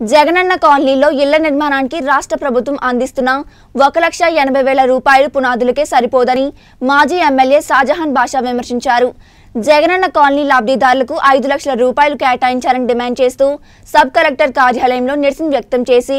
జగనన్న కాలనీలో ఇళ్ళ నిర్మాణానికి రాష్ట్ర ప్రభుత్వం అందిస్తున్న ఒక లక్ష ఎనభై వేల రూపాయలు పునాదులకే సరిపోదని మాజీ ఎమ్మెల్యే షాజహాన్ బాషా విమర్శించారు. జగనన్న కాలనీ లబ్ధిదారులకు ఐదు లక్షల రూపాయలు కేటాయించాలని డిమాండ్ చేస్తూ సబ్ కలెక్టర్ కార్యాలయంలో నిరసన వ్యక్తం చేసి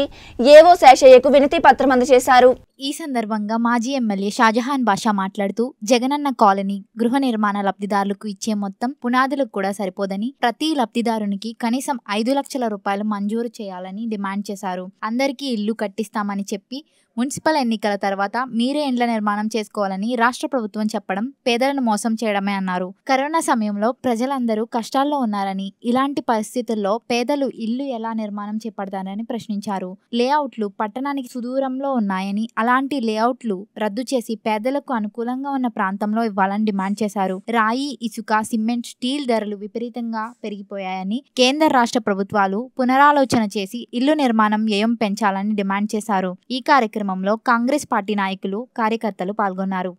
ఏవో శేషయ్యకు వినతి పత్రం అందజేశారు. ఈ సందర్భంగా మాజీ ఎమ్మెల్యే షాజహాన్ బాషా మాట్లాడుతూ జగనన్న కాలనీ గృహ నిర్మాణ లబ్ధిదారులకు ఇచ్చే మొత్తం పునాదులకు కూడా సరిపోదని ప్రతి లబ్ధిదారునికి కనీసం ఐదు లక్షల రూపాయలు మంజూరు చేయాలని డిమాండ్ చేశారు. అందరికీ ఇల్లు కట్టిస్తామని చెప్పి మున్సిపల్ ఎన్నికల తర్వాత మీరే ఇండ్ల నిర్మాణం చేసుకోవాలని రాష్ట్ర ప్రభుత్వం చెప్పడం పేదలను మోసం చేయడమే అన్నారు. కరోనా సమయంలో ప్రజలందరూ కష్టాల్లో ఉన్నారని ఇలాంటి పరిస్థితుల్లో పేదలు ఇల్లు ఎలా నిర్మాణం చేపడతారని ప్రశ్నించారు. లేఅవుట్లు పట్టణానికి సుదూరంలో ఉన్నాయని అలాంటి లేఅవుట్లు రద్దు చేసి పేదలకు అనుకూలంగా ఉన్న ప్రాంతంలో ఇవ్వాలని డిమాండ్ చేశారు. రాయి ఇసుక సిమెంట్ స్టీల్ ధరలు విపరీతంగా పెరిగిపోయాయని కేంద్ర రాష్ట్ర ప్రభుత్వాలు పునరాలోచన చేసి ఇల్లు నిర్మాణం వ్యయం పెంచాలని డిమాండ్ చేశారు. ఈ కార్యక్రమంలో కాంగ్రెస్ పార్టీ నాయకులు కార్యకర్తలు పాల్గొన్నారు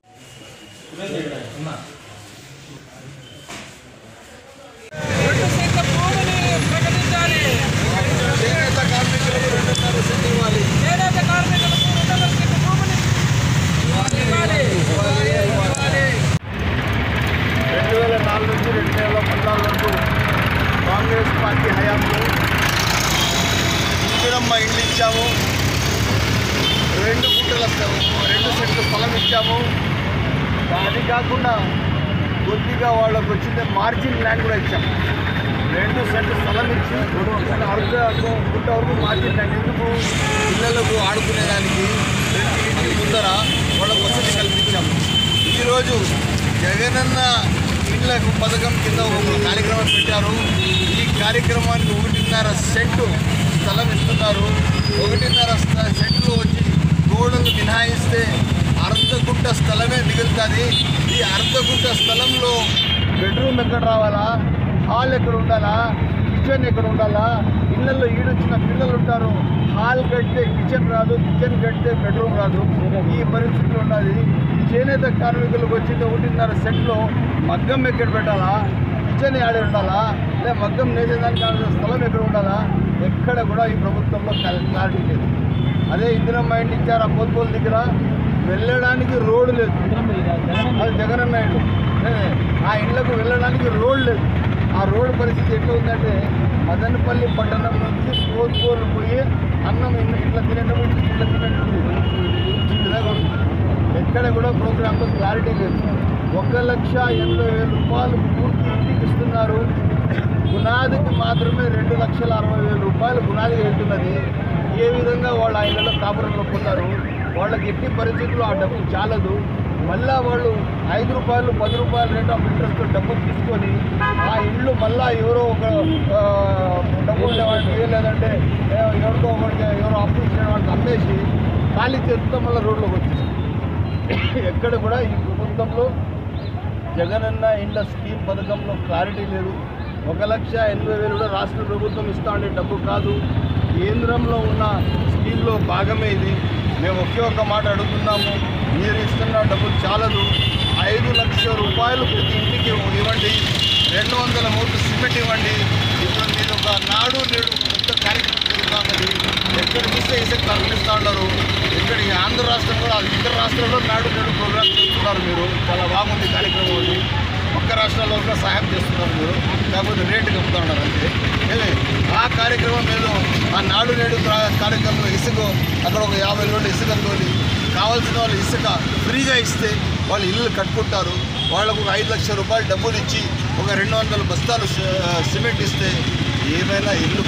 రెండు సెంట్ల భూమిని ప్రకటించాలి చేనేత కార్మికులకు రెండున్నర సెంట్ ఇవ్వాలి చేనేత కార్మికులకు రెండున్నర సెంట్ భూమిని ఇవ్వాలి ఇవ్వాలి రెండు వేల నాలుగు నుంచి రెండు వేల పద్నాలుగు వరకు కాంగ్రెస్ పార్టీ హయాంలో ఇందిరమ్మ ఇండ్లు ఇచ్చాము. రెండు గుంటల రెండు సెంట్లు స్థలం ఇచ్చాము. అది కాకుండా కొద్దిగా వాళ్ళకు వచ్చింది మార్జిన్ ల్యాండ్ కూడా ఇచ్చాము. రెండు సెంట్లు స్థలం ఇచ్చి అర్ధ గుంట వరకు మార్జిన్ ల్యాండ్. ఎందుకు? పిల్లలకు ఆడుకునేదానికి ఇంటి ముందర వాళ్ళకు వసతి కల్పించాము. ఈరోజు జగనన్న ఇళ్ళకు పథకం కింద ఒక కార్యక్రమం పెట్టారు. ఈ కార్యక్రమానికి ఒకటిన్నర సెంటు స్థలం ఇస్తున్నారు. ఒకటిన్నర సెంట్లు వచ్చి గోడలు మినహాయిస్తే అర్ధగుంట స్థలమే మిగులుతుంది. ఈ అర్ధగుంట స్థలంలో బెడ్రూమ్ ఎక్కడ రావాలా? హాల్ ఎక్కడ ఉండాలా? కిచెన్ ఎక్కడ ఉండాలా? ఇళ్ళలో ఈడొచ్చిన ఉంటారు హాల్ కడితే కిచెన్ రాదు కిచెన్ కడితే బెడ్రూమ్ రాదు. ఈ పరిస్థితులు ఉన్నది. చేనేత కార్మికులకు వచ్చింది ఒకటిన్నర సెంట్లో మగ్గం ఎక్కడ పెట్టాలా? కిచెన్ ఆడే ఉండాలా? లేదా మగ్గం నేసేదానికి కావాల్సిన స్థలం ఎక్కడ ఉండాలా? ఎక్కడ కూడా ఈ ప్రభుత్వంలో క్లా- క్లారిటీ లేదు. అదే ఇందిరమ్మ ఇంటి ఇచ్చారు ఆ పోల్పోల్ దగ్గర? వెళ్ళడానికి రోడ్డు లేదు. అది జగనన్న ఇల్లు. అదే, ఆ ఇళ్ళకు వెళ్ళడానికి రోడ్ లేదు. ఆ రోడ్డు పరిస్థితి ఎట్లా ఉందంటే మదనపల్లి పట్టణం నుంచి పోల్పోలు పోయి అన్నం ఇన్న ఇట్లా తినేటప్పుడు ఇట్లా తినేటప్పుడు ఎక్కడ కూడా ప్రోగ్రాంలో క్లారిటీ లేదు. ఒక లక్ష ఎనభై వేల రూపాయలు పూర్తి ఇంటికి ఇస్తున్నారు పునాదికి మాత్రమే రెండు లక్షల అరవై వేల రూపాయలు పునాదికి వెళ్తున్నది. ఏ విధంగా వాళ్ళు ఆ ఇళ్ళలో కాపురంలో పొందారు వాళ్ళకి ఎట్టి పరిస్థితుల్లో ఆ డబ్బు చాలదు. మళ్ళా వాళ్ళు ఐదు రూపాయలు పది రూపాయలు రేట్ ఆఫ్ ఇంట్రెస్ట్తో డబ్బు తీసుకొని ఇల్లు మళ్ళా ఎవరో ఒక డబ్బు ఉండేవాడికి లేదంటే ఎవరితో ఎవరికో ఎవరో అప్పు ఇచ్చిన వాడికి అమ్మేసి ఖాళీ చేతితో మళ్ళీ రోడ్లోకి వచ్చేసి. ఎక్కడ కూడా ఈ ప్రభుత్వంలో జగనన్న ఇండ్ల స్కీమ్ పథకంలో క్లారిటీ లేదు. ఒక లక్ష ఎనభై వేలు కూడా రాష్ట్ర ప్రభుత్వం ఇస్తా ఉండే డబ్బు కాదు. కేంద్రంలో ఉన్న స్కీమ్లో భాగమే ఇది. మేము ఒకే ఒక మాట అడుగుతున్నాము. మీరు ఇస్తున్న డబ్బులు చాలదు. ఐదు లక్షల రూపాయలు ప్రతి ఇంటికి ఇవ్వండి. రెండు వందల మూడు సిమెంట్ ఇవ్వండి. ఇప్పుడు మీరు ఒక నాడు నేడు పెద్ద కార్యక్రమం జరుగుతున్నది ఎక్కడ చూస్తే ఇసుక తరలిస్తూ ఉన్నారు. ఇక్కడ ఆంధ్ర రాష్ట్రం కూడా ఇతర రాష్ట్రాల్లో నాడు నేడు ప్రోగ్రామ్ చేస్తున్నారు మీరు. చాలా బాగుంది కార్యక్రమం అది. ఒక్క రాష్ట్రాల్లో కూడా సహాయం చేస్తున్నారు మీరు. కాకపోతే రేటు కప్పుతూ ఉన్నారు అంతే. ఆ కార్యక్రమం ఏదో ఆ నాడు నేడు కార్యక్రమంలో ఇసుక అక్కడ ఒక యాభై రోజులు ఇసుక తోలి కావాల్సిన వాళ్ళు ఇసుక ఫ్రీగా ఇస్తే వాళ్ళు ఇల్లు కట్టుకుంటారు. వాళ్ళకు ఒక ఐదు లక్షల రూపాయలు డబ్బులు ఇచ్చి ఒక రెండు వందల బస్తాలు సి- సిమెంట్ ఇస్తే ఏమైనా ఇల్లు